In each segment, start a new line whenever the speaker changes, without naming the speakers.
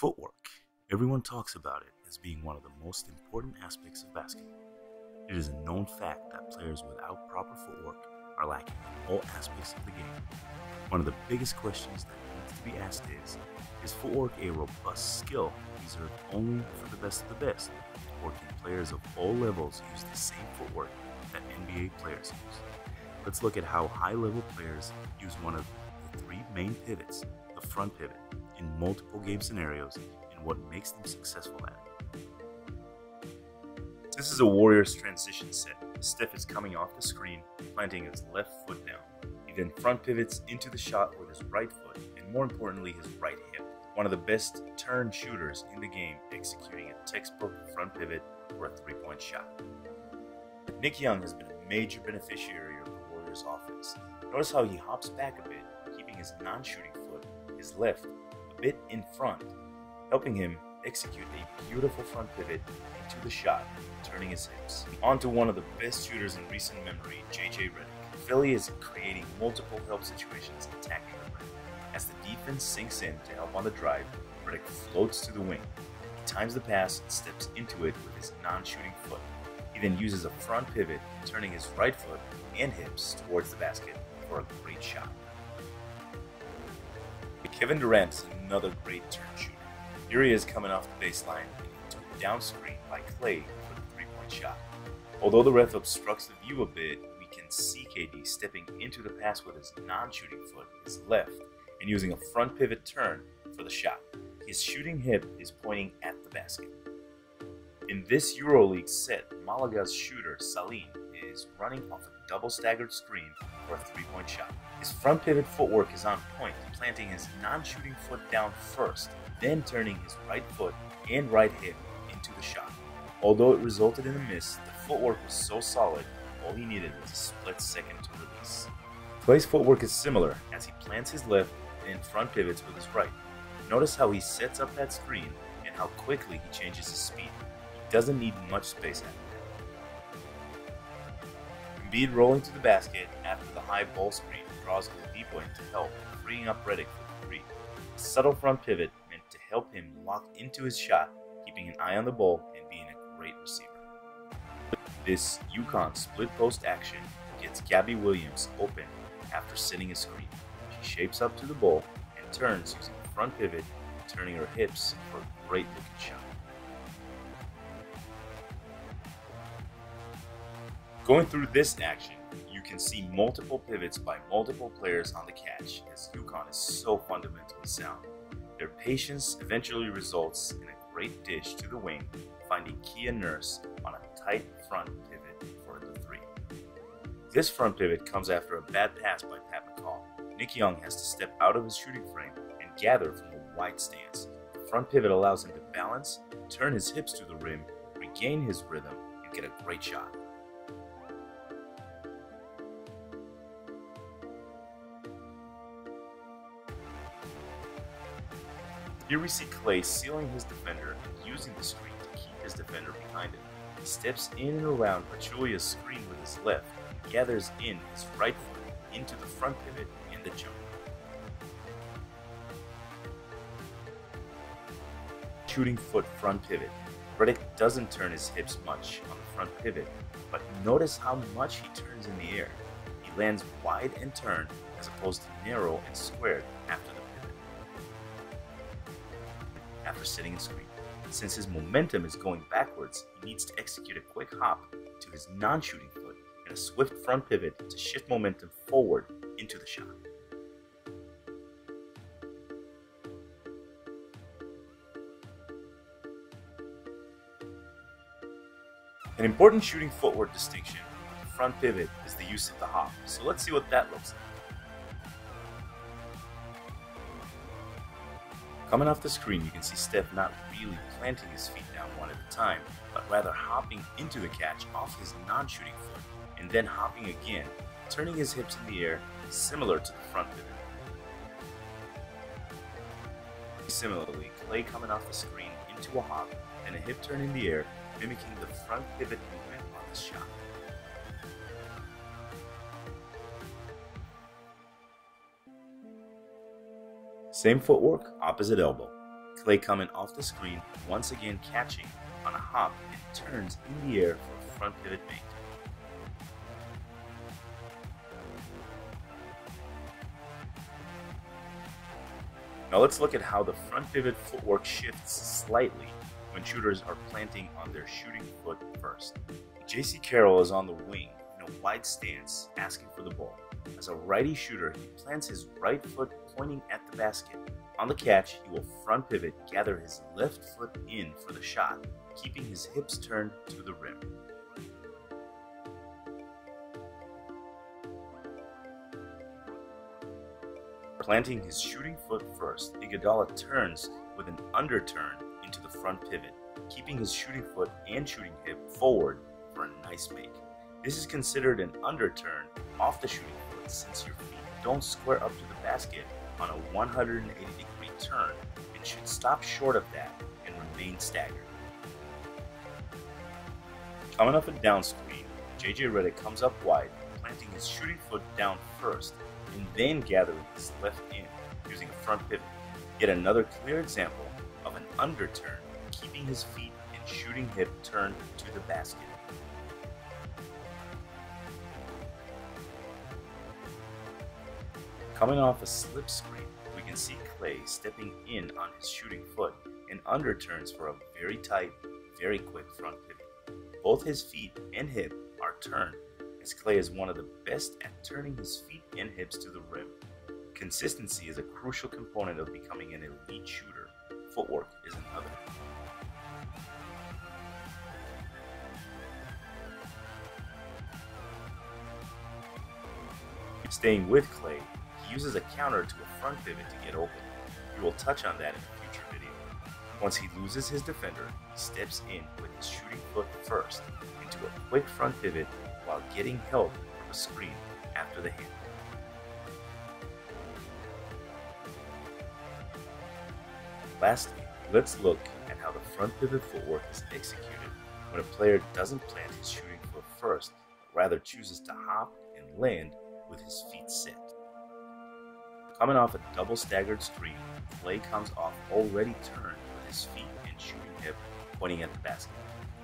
Footwork. Everyone talks about it as being one of the most important aspects of basketball. It is a known fact that players without proper footwork are lacking in all aspects of the game. One of the biggest questions that needs to be asked is Is footwork a robust skill reserved only for the best of the best? Or can players of all levels use the same footwork that NBA players use? Let's look at how high level players use one of the three main pivots, the front pivot, in multiple game scenarios and what makes them successful at it. This is a Warriors transition set. Steph is coming off the screen, planting his left foot down. He then front pivots into the shot with his right foot, and more importantly, his right hip. One of the best turn shooters in the game, executing a textbook front pivot for a three point shot. Nick Young has been a major beneficiary of the Warriors' offense. Notice how he hops back a bit, keeping his non shooting foot, his left, a bit in front, helping him execute a beautiful front pivot into the shot, turning his hips. Onto one of the best shooters in recent memory, JJ Redick. Philly is creating multiple help situations attacking the rim. As the defense sinks in to help on the drive, Redick floats to the wing. He times the pass and steps into it with his non-shooting foot. He then uses a front pivot, turning his right foot and hips towards the basket for a great shot. Kevin Durant is another great turn shooter. Here he is coming off the baseline into a down screen by Klay for the three-point shot. Although the ref obstructs the view a bit, we can see KD stepping into the pass with his non-shooting foot, his left, and using a front pivot turn for the shot. His shooting hip is pointing at the basket. In this EuroLeague set, Malaga's shooter, Salin, is running off a double staggered screen for a three-point shot. His front pivot footwork is on point, planting his non-shooting foot down first, then turning his right foot and right hip into the shot. Although it resulted in a miss, the footwork was so solid, all he needed was a split second to release. Klay's footwork is similar as he plants his left and front pivots with his right. Notice how he sets up that screen and how quickly he changes his speed. He doesn't need much space after that. Embiid rolling to the basket after the high ball screen draws Oladipo in to help, freeing up Redick for the three. A subtle front pivot meant to help him lock into his shot, keeping an eye on the ball and being a great receiver. This UConn split post action gets Gabby Williams open after setting a screen. She shapes up to the ball and turns using the front pivot, turning her hips for a great looking shot. Going through this action, can see multiple pivots by multiple players on the catch as UConn is so fundamentally sound. Their patience eventually results in a great dish to the wing, finding Kia Nurse on a tight front pivot for the three. This front pivot comes after a bad pass by Pat McCaw. Nick Young has to step out of his shooting frame and gather from a wide stance. The front pivot allows him to balance, turn his hips to the rim, regain his rhythm, and get a great shot. Here we see Klay sealing his defender and using the screen to keep his defender behind him. He steps in and around Pachulia's screen with his left gathers in his right foot into the front pivot and the jump. Shooting foot front pivot. Redick doesn't turn his hips much on the front pivot, but notice how much he turns in the air. He lands wide and turned as opposed to narrow and squared after the after sitting a screen. Since his momentum is going backwards, he needs to execute a quick hop to his non-shooting foot and a swift front pivot to shift momentum forward into the shot. An important shooting footwork distinction with the front pivot is the use of the hop, so let's see what that looks like. Coming off the screen, you can see Steph not really planting his feet down one at a time, but rather hopping into the catch off his non-shooting foot, and then hopping again, turning his hips in the air, similar to the front pivot. Similarly, Klay coming off the screen into a hop, and a hip turn in the air, mimicking the front pivot movement on the shot. Same footwork, opposite elbow. Klay coming off the screen, once again catching on a hop and turns in the air for a front pivot make. Now let's look at how the front pivot footwork shifts slightly when shooters are planting on their shooting foot first. JC Carroll is on the wing in a wide stance asking for the ball. As a righty shooter, he plants his right foot pointing at the basket. On the catch, he will front pivot, gather his left foot in for the shot, keeping his hips turned to the rim. Planting his shooting foot first, Iguodala turns with an underturn into the front pivot, keeping his shooting foot and shooting hip forward for a nice make. This is considered an underturn off the shooting since your feet don't square up to the basket on a 180 degree turn and should stop short of that and remain staggered. Coming off a down screen, JJ Redick comes up wide, planting his shooting foot down first and then gathering his left in using a front pivot. Yet another clear example of an underturn, keeping his feet and shooting hip turned to the basket. Coming off a slip screen, we can see Klay stepping in on his shooting foot and underturns for a very tight, very quick front pivot. Both his feet and hip are turned, as Klay is one of the best at turning his feet and hips to the rim. Consistency is a crucial component of becoming an elite shooter. Footwork is another. Staying with Klay, uses a counter to a front pivot to get open. We will touch on that in a future video. Once he loses his defender, he steps in with his shooting foot first into a quick front pivot while getting help from a screen after the hand. Lastly, let's look at how the front pivot footwork is executed when a player doesn't plant his shooting foot first, but rather chooses to hop and land with his feet set. Coming off a double staggered screen, Klay comes off already turned with his feet and shooting hip pointing at the basket.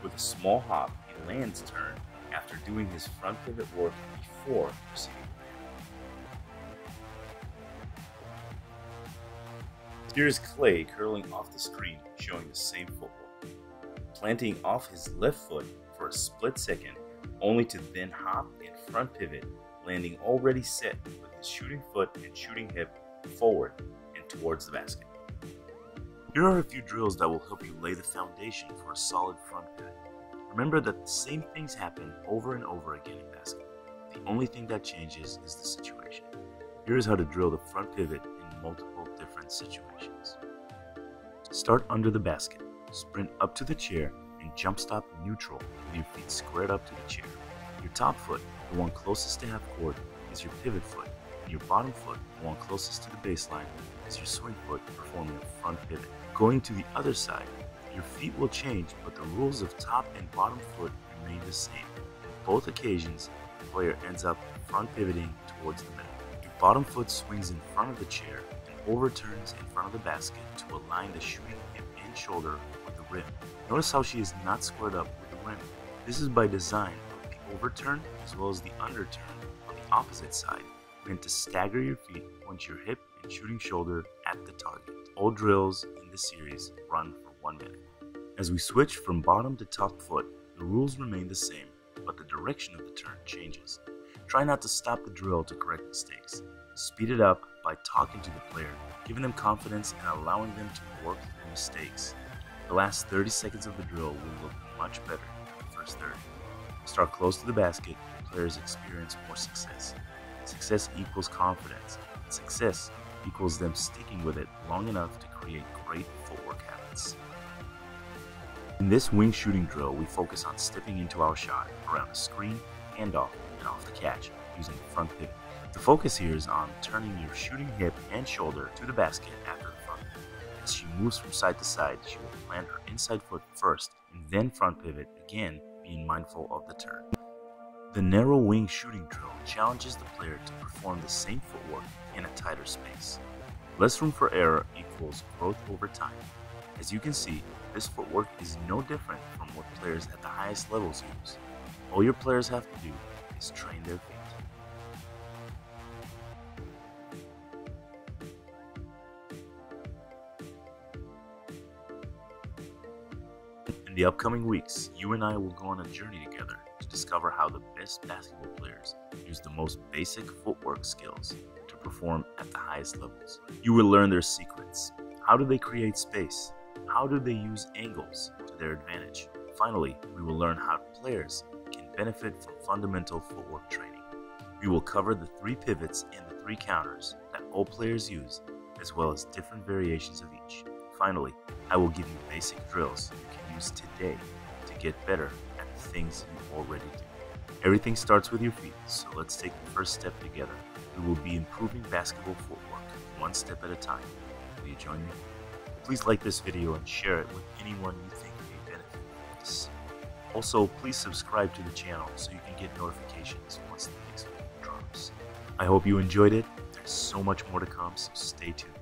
With a small hop, he lands turned after doing his front pivot work before proceeding. Here's Klay curling off the screen, showing the same footwork. Planting off his left foot for a split second, only to then hop and front pivot, landing already set with his shooting foot and shooting hip forward and towards the basket. Here are a few drills that will help you lay the foundation for a solid front pivot. Remember that the same things happen over and over again in basketball. The only thing that changes is the situation. Here is how to drill the front pivot in multiple different situations. Start under the basket, sprint up to the chair, and jump stop neutral with your feet squared up to the chair. Your top foot, the one closest to half court, is your pivot foot, and your bottom foot, the one closest to the baseline, is your swing foot performing a front pivot. Going to the other side, your feet will change, but the rules of top and bottom foot remain the same. In both occasions, the player ends up front pivoting towards the middle. Your bottom foot swings in front of the chair and overturns in front of the basket to align the shooting hip and shoulder with the rim. Notice how she is not squared up with the rim. This is by design. Overturn as well as the underturn on the opposite side meant to stagger your feet once your hip and shooting shoulder at the target. All drills in this series run for one minute. As we switch from bottom to top foot, the rules remain the same, but the direction of the turn changes. Try not to stop the drill to correct mistakes. Speed it up by talking to the player, giving them confidence and allowing them to work through mistakes. The last 30 seconds of the drill will look much better than the first 30. Start close to the basket, players experience more success. Success equals confidence, success equals them sticking with it long enough to create great footwork habits. In this wing shooting drill, we focus on stepping into our shot around the screen, handoff, and off the catch using the front pivot. The focus here is on turning your shooting hip and shoulder to the basket after the front pivot. As she moves from side to side, she will plant her inside foot first and then front pivot again, being mindful of the turn. The narrow wing shooting drill challenges the player to perform the same footwork in a tighter space. Less room for error equals growth over time. As you can see, this footwork is no different from what players at the highest levels use. All your players have to do is train their the upcoming weeks, you and I will go on a journey together to discover how the best basketball players use the most basic footwork skills to perform at the highest levels. You will learn their secrets. How do they create space? How do they use angles to their advantage? Finally, we will learn how players can benefit from fundamental footwork training. We will cover the three pivots and the three counters that all players use, as well as different variations of each. Finally, I will give you basic drills you can use today to get better at the things you already do. Everything starts with your feet, so let's take the first step together. We will be improving basketball footwork one step at a time. Will you join me? Please like this video and share it with anyone you think may benefit from this. Also, please subscribe to the channel so you can get notifications once the next video drops. I hope you enjoyed it. There's so much more to come, so stay tuned.